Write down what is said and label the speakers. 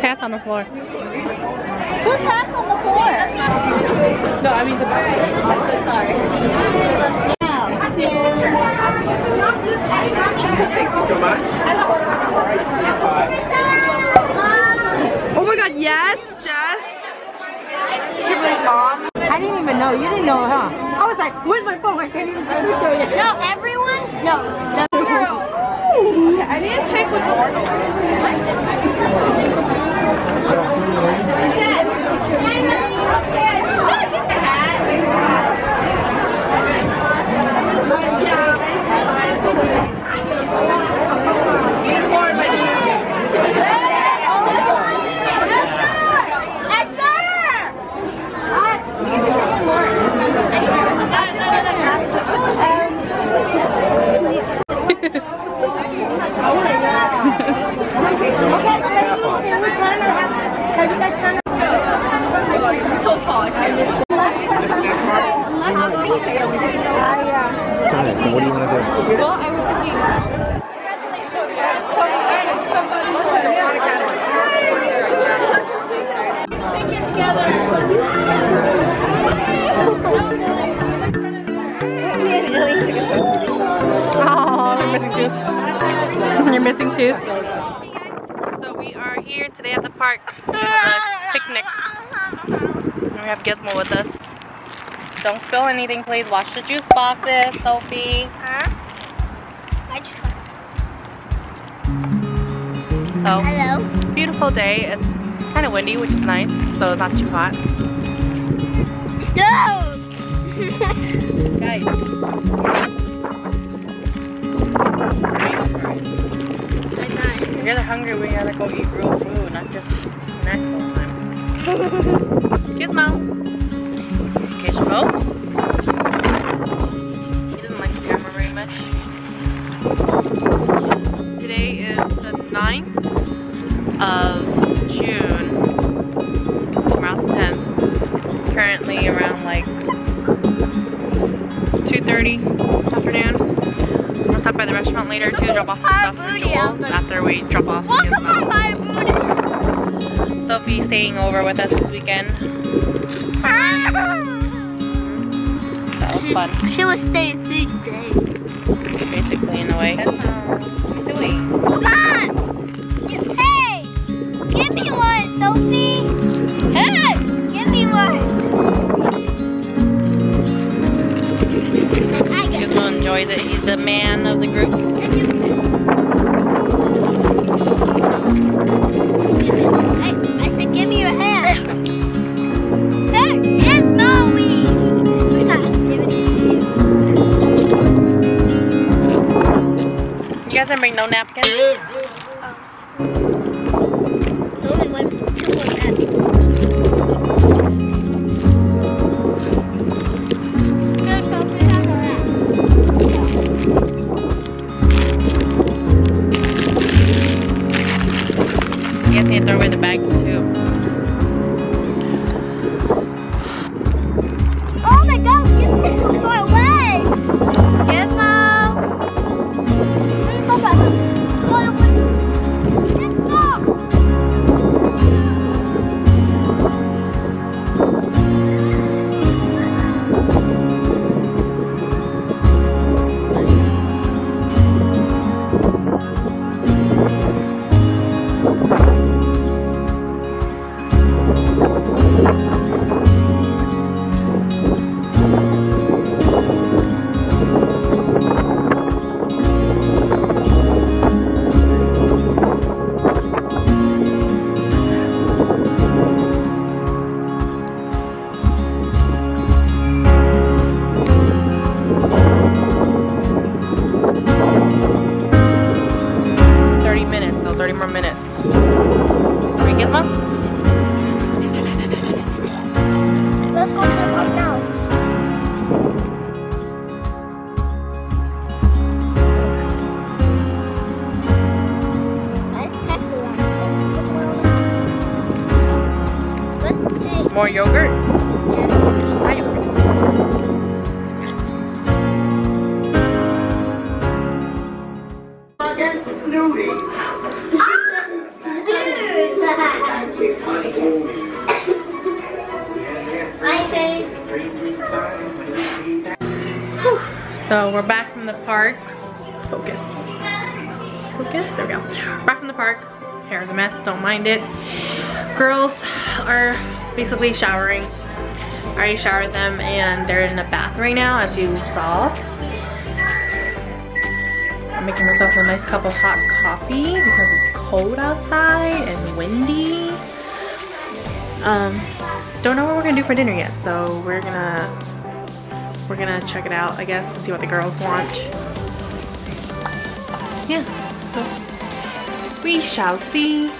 Speaker 1: hats on the floor.
Speaker 2: Whose hat's on the floor?
Speaker 1: No, I mean the
Speaker 2: I'm so sorry.
Speaker 3: Thank you so much.
Speaker 4: Oh my god, yes, Jess. Kimberly's mom.
Speaker 1: I didn't even know. You didn't know, huh? I was like, where's my phone? I can't even find it.
Speaker 2: No, everyone? No.
Speaker 4: I didn't pick with Thank you. Arnold.
Speaker 3: So what do you want to do?
Speaker 1: Well, I was thinking. Oh, you're missing tooth. You're missing tooth. So we are here today at the park for a picnic. We have Gizmo with us. Don't spill anything, please. Wash the juice boxes, Sophie.
Speaker 2: I just
Speaker 1: So,
Speaker 2: Hello.
Speaker 1: beautiful day. It's kind of windy, which is nice, so it's not too hot.
Speaker 2: No!
Speaker 1: Guys. Are hungry, we gotta go eat real food, not just snack all the time. Gizmo. Gizmo. He doesn't like the camera very much. Today is the 9th of June. Tomorrow's the 10th. It's currently around like 2.30 afternoon. I'm gonna stop by the restaurant later to drop off stuff for Jules after we drop off Gizmo. Sophie's staying over with us this weekend. That was fun,
Speaker 2: She was staying three days.
Speaker 1: basically in a way. What are doing?
Speaker 2: Come on! Hey! Give me one, Sophie!
Speaker 1: Enjoys it. He's the man of the group.
Speaker 2: I, I said give me your hand. Hey, yes, no, we. We're not giving it to you.
Speaker 1: Guys didn't bring no napkins? Need to throw away the bags too.
Speaker 2: Let's go to the park now. Let's take
Speaker 1: More yogurt? Just not yogurt.
Speaker 2: Dude!
Speaker 1: So we're back from the park. Focus. Focus, there we go. Back from the park. Hair is a mess, don't mind it. Girls are basically showering. I already showered them and they're in the bath right now as you saw. I'm making myself a nice cup of hot coffee because it's cold outside and windy. Um, don't know what we're gonna do for dinner yet, so we're gonna we're gonna check it out, I guess, and see what the girls want. Yeah, so we shall see.